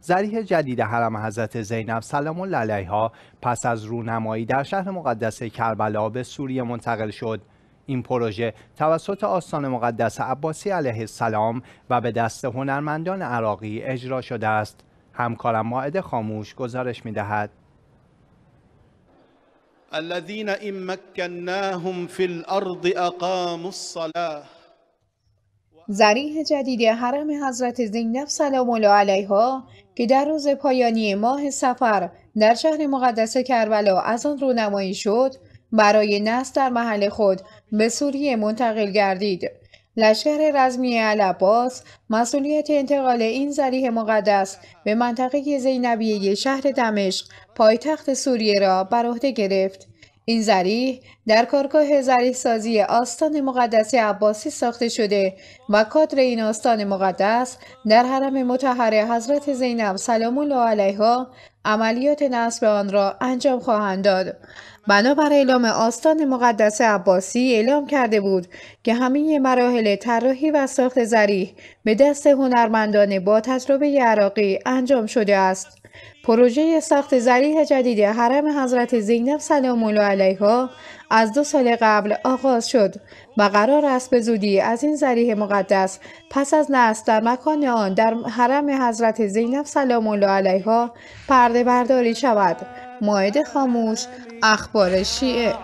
زریح جدید حرم حضرت زینب سلام الله علیها پس از رونمایی در شهر مقدس کربلا به سوریه منتقل شد. این پروژه توسط آستان مقدس عباسی علیه السلام و به دست هنرمندان عراقی اجرا شده است. همکارم ماعد خاموش گزارش می دهد الذين إن مكناهم في الأرض أقاموا الصلاة. زریح جدید حرم حضرت زینب سلام الله علیها که در روز پایانی ماه سفر در شهر مقدس کربلا از آن رونمایی شد برای نصب در محل خود به سوریه منتقل گردید. لشکر رزمی علباس مسئولیت انتقال این زریح مقدس به منطقه زینبیه شهر دمشق پایتخت سوریه را بر عهده گرفت. این زریح در کارگاه زریح سازی آستان مقدس عباسی ساخته شده و کادر این آستان مقدس در حرم متحر حضرت زینب سلام الله علیها عملیات نصب آن را انجام خواهند داد. بنابر اعلام آستان مقدس عباسی اعلام کرده بود که همه مراحل طراحی و ساخت زریح به دست هنرمندان با تجربه عراقی انجام شده است. پروژه ساخت زریح جدید حرم حضرت زینب سلام الله علیها از دو سال قبل آغاز شد و قرار است به زودی از این زریح مقدس پس از نصب در مکان آن در حرم حضرت زینب سلام الله علیها پرده برداری شود. ماعد خاموش اخبار شیعه.